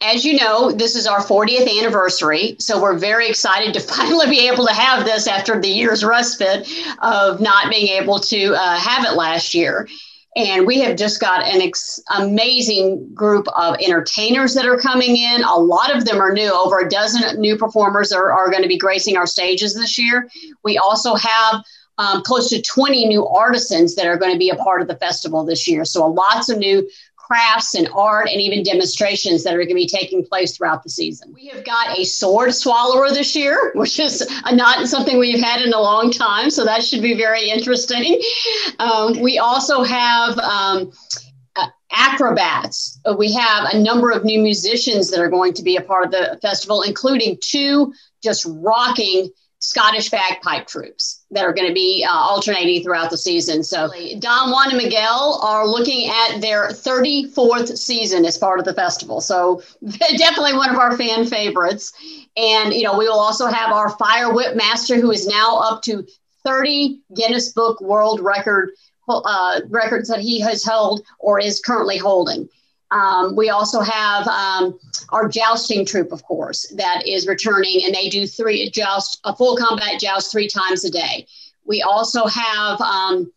as you know, this is our 40th anniversary. So we're very excited to finally be able to have this after the year's respite of not being able to uh, have it last year. And we have just got an ex- amazing group of entertainers that are coming in. A lot of them are new. Over a dozen new performers are, are going to be gracing our stages this year. We also have um, close to 20 new artisans that are going to be a part of the festival this year. So lots of new crafts and art and even demonstrations that are going to be taking place throughout the season. We have got a sword swallower this year, which is not something we've had in a long time, so that should be very interesting. Um, we also have um, uh, acrobats. We have a number of new musicians that are going to be a part of the festival, including two just rocking Scottish bagpipe troupes that are going to be uh, alternating throughout the season. So Don Juan and Miguel are looking at their 34th season as part of the festival. So definitely one of our fan favorites. And, you know, we will also have our fire whip master who is now up to 30 Guinness Book World Record uh, records that he has held or is currently holding. Um, we also have um, our jousting troupe, of course, that is returning, and they do three joust, a full combat joust three times a day. We also have um,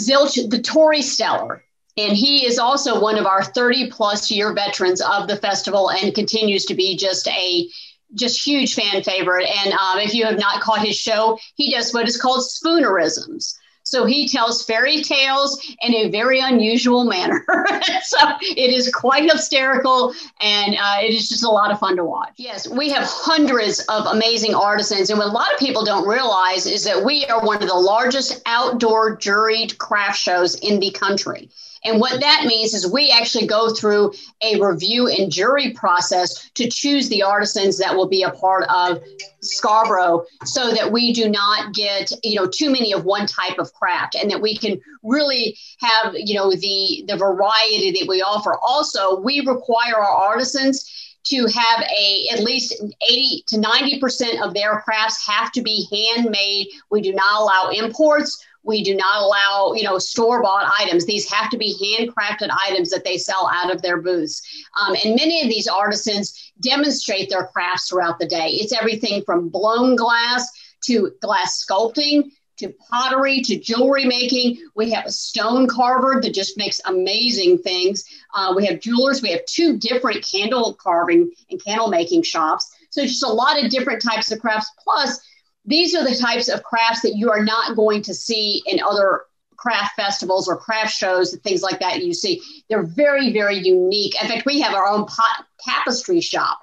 Zilch, the Tory Teller, and he is also one of our 30 plus year veterans of the festival and continues to be just a just huge fan favorite. And um, if you have not caught his show, he does what is called spoonerisms. So he tells fairy tales in a very unusual manner. so it is quite hysterical and uh, it is just a lot of fun to watch. Yes, we have hundreds of amazing artisans. And what a lot of people don't realize is that we are one of the largest outdoor juried craft shows in the country. And what that means is we actually go through a review and jury process to choose the artisans that will be a part of Scarborough so that we do not get, you know, too many of one type of craft and that we can really have, you know, the the variety that we offer. Also, we require our artisans to have a at least 80 to 90% of their crafts have to be handmade. We do not allow imports. We do not allow, you know, store bought items. These have to be handcrafted items that they sell out of their booths. Um, and many of these artisans demonstrate their crafts throughout the day. It's everything from blown glass to glass sculpting to pottery to jewelry making. We have a stone carver that just makes amazing things. Uh, we have jewelers. We have two different candle carving and candle making shops. So just a lot of different types of crafts. Plus, these are the types of crafts that you are not going to see in other craft festivals or craft shows and things like that you see they're very very unique in fact we have our own pot tapestry shop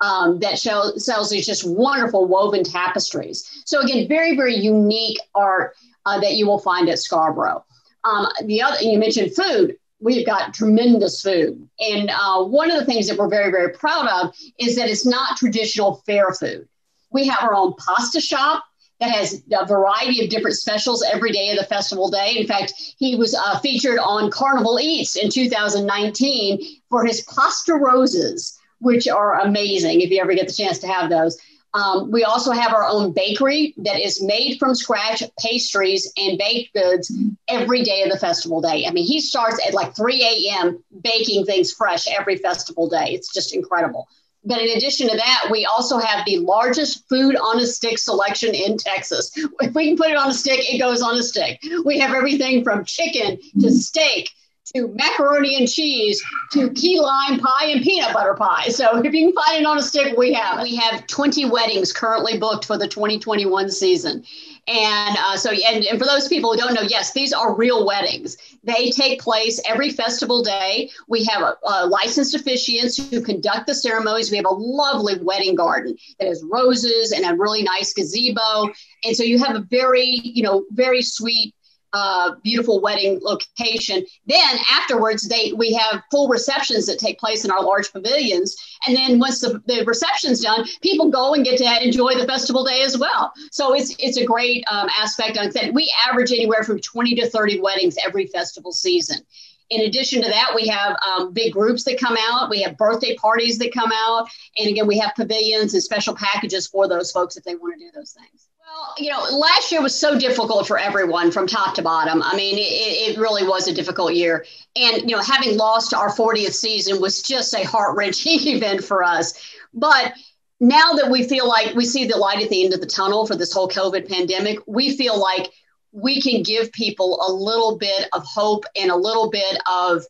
um, that show, sells these just wonderful woven tapestries. So again very very unique art uh, that you will find at scarborough. Um, the other you mentioned food. We've got tremendous food. And uh, one of the things that we're very very proud of is that it's not traditional fair food. We have our own pasta shop that has a variety of different specials every day of the festival day. In fact, he was uh, featured on Carnival Eats in 2019 for his pasta roses, which are amazing if you ever get the chance to have those. Um, we also have our own bakery that is made from scratch pastries and baked goods every day of the festival day. I mean, he starts at like 3 a.m. baking things fresh every festival day. It's just incredible. But in addition to that, we also have the largest food on a stick selection in Texas. If we can put it on a stick, it goes on a stick. We have everything from chicken to steak to macaroni and cheese to key lime pie and peanut butter pie. So if you can find it on a stick, we have. We have 20 weddings currently booked for the 2021 season. And uh, so, and, and for those people who don't know, yes, these are real weddings. They take place every festival day. We have a, a licensed officiants who conduct the ceremonies. We have a lovely wedding garden that has roses and a really nice gazebo. And so you have a very, you know, very sweet uh, beautiful wedding location. Then afterwards, they we have full receptions that take place in our large pavilions. And then once the, the reception's done, people go and get to enjoy the festival day as well. So it's it's a great um, aspect. of that we average anywhere from 20 to 30 weddings every festival season. In addition to that, we have um, big groups that come out. We have birthday parties that come out. And again, we have pavilions and special packages for those folks if they want to do those things. You know, last year was so difficult for everyone from top to bottom. I mean, it, it really was a difficult year. And, you know, having lost our 40th season was just a heart wrenching event for us. But now that we feel like we see the light at the end of the tunnel for this whole COVID pandemic, we feel like we can give people a little bit of hope and a little bit of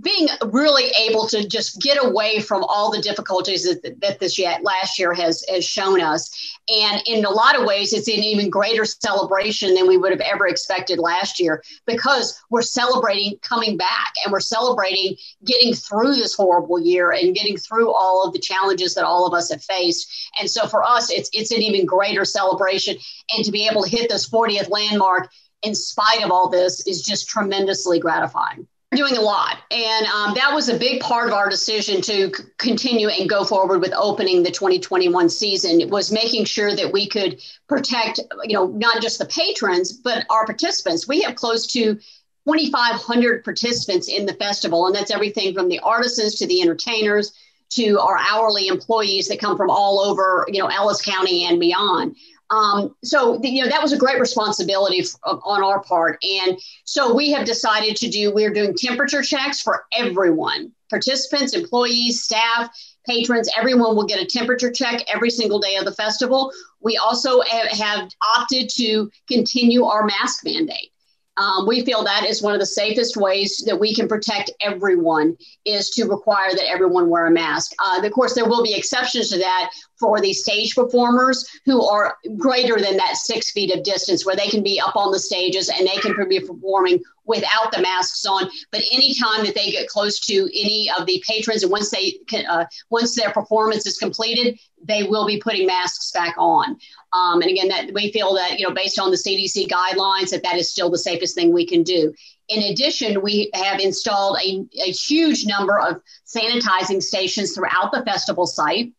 being really able to just get away from all the difficulties that, that this last year has, has shown us. And in a lot of ways, it's an even greater celebration than we would have ever expected last year because we're celebrating coming back and we're celebrating getting through this horrible year and getting through all of the challenges that all of us have faced. And so for us, it's, it's an even greater celebration. And to be able to hit this 40th landmark in spite of all this is just tremendously gratifying doing a lot. And um, that was a big part of our decision to continue and go forward with opening the 2021 season. It was making sure that we could protect you know not just the patrons but our participants. We have close to 2500 participants in the festival and that's everything from the artisans to the entertainers to our hourly employees that come from all over you know ellis county and beyond um, so the, you know that was a great responsibility on our part, and so we have decided to do. We're doing temperature checks for everyone, participants, employees, staff, patrons. Everyone will get a temperature check every single day of the festival. We also have, have opted to continue our mask mandate. Um, we feel that is one of the safest ways that we can protect everyone is to require that everyone wear a mask. Uh, of course, there will be exceptions to that for the stage performers who are greater than that six feet of distance where they can be up on the stages and they can be performing without the masks on. But anytime that they get close to any of the patrons and once they can, uh, once their performance is completed, they will be putting masks back on. Um, and again, that we feel that you know based on the CDC guidelines that that is still the safest thing we can do. In addition, we have installed a, a huge number of sanitizing stations throughout the festival site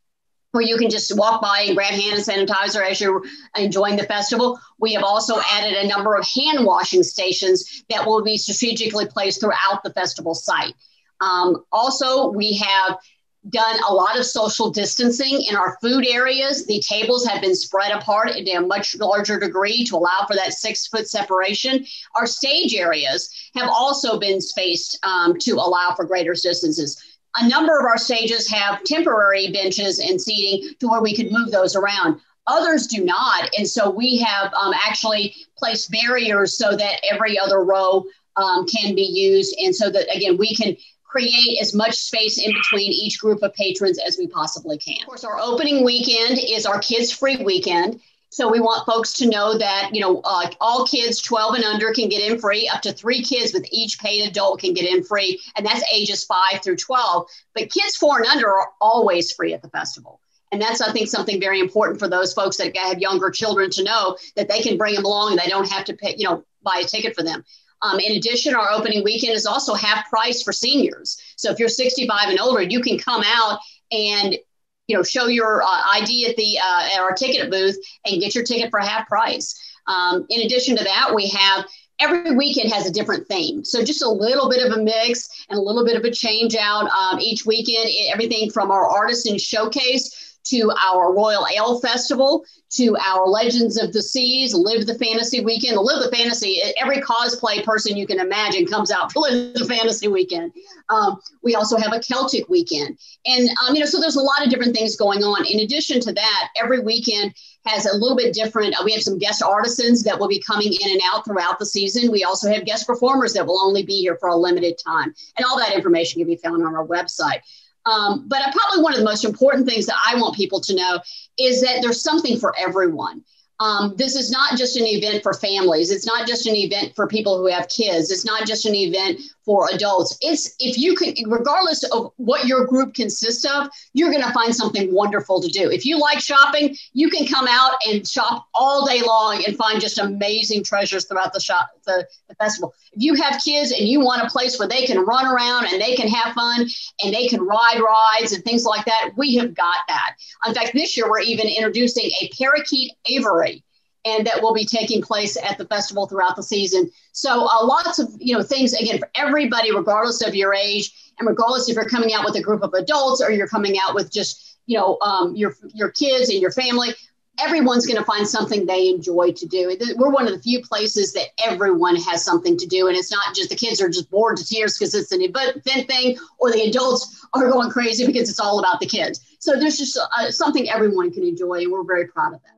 where you can just walk by and grab hand sanitizer as you're enjoying the festival. We have also added a number of hand washing stations that will be strategically placed throughout the festival site. Um, also, we have done a lot of social distancing in our food areas. The tables have been spread apart in a much larger degree to allow for that six foot separation. Our stage areas have also been spaced um, to allow for greater distances. A number of our stages have temporary benches and seating to where we could move those around. Others do not. And so we have um, actually placed barriers so that every other row um, can be used. And so that, again, we can create as much space in between each group of patrons as we possibly can. Of course, our opening weekend is our kids free weekend. So we want folks to know that, you know, uh, all kids 12 and under can get in free. Up to three kids with each paid adult can get in free. And that's ages five through 12. But kids four and under are always free at the festival. And that's, I think, something very important for those folks that have younger children to know that they can bring them along and they don't have to pay, you know, buy a ticket for them. Um, in addition, our opening weekend is also half price for seniors. So if you're 65 and older, you can come out and you know show your uh, ID at the uh, at our ticket booth and get your ticket for half price. Um, in addition to that, we have every weekend has a different theme. So just a little bit of a mix and a little bit of a change out um, each weekend. Everything from our artisan showcase to our Royal Ale Festival, to our Legends of the Seas, Live the Fantasy Weekend. Live the Fantasy, every cosplay person you can imagine comes out for Live the Fantasy Weekend. Um, we also have a Celtic weekend. And, um, you know, so there's a lot of different things going on. In addition to that, every weekend has a little bit different. Uh, we have some guest artisans that will be coming in and out throughout the season. We also have guest performers that will only be here for a limited time. And all that information can be found on our website. Um, but probably one of the most important things that I want people to know is that there's something for everyone. Um, this is not just an event for families. It's not just an event for people who have kids. It's not just an event for adults. It's if you can, regardless of what your group consists of, you're going to find something wonderful to do. If you like shopping, you can come out and shop all day long and find just amazing treasures throughout the shop, the, the festival. If you have kids and you want a place where they can run around and they can have fun and they can ride rides and things like that, we have got that. In fact, this year we're even introducing a parakeet aviary and that will be taking place at the festival throughout the season. So uh, lots of you know things again for everybody, regardless of your age, and regardless if you're coming out with a group of adults or you're coming out with just you know um, your your kids and your family. everyone's going to find something they enjoy to do. We're one of the few places that everyone has something to do, and it's not just the kids are just bored to tears because it's an event thing, or the adults are going crazy because it's all about the kids. So there's just uh, something everyone can enjoy, and we're very proud of that.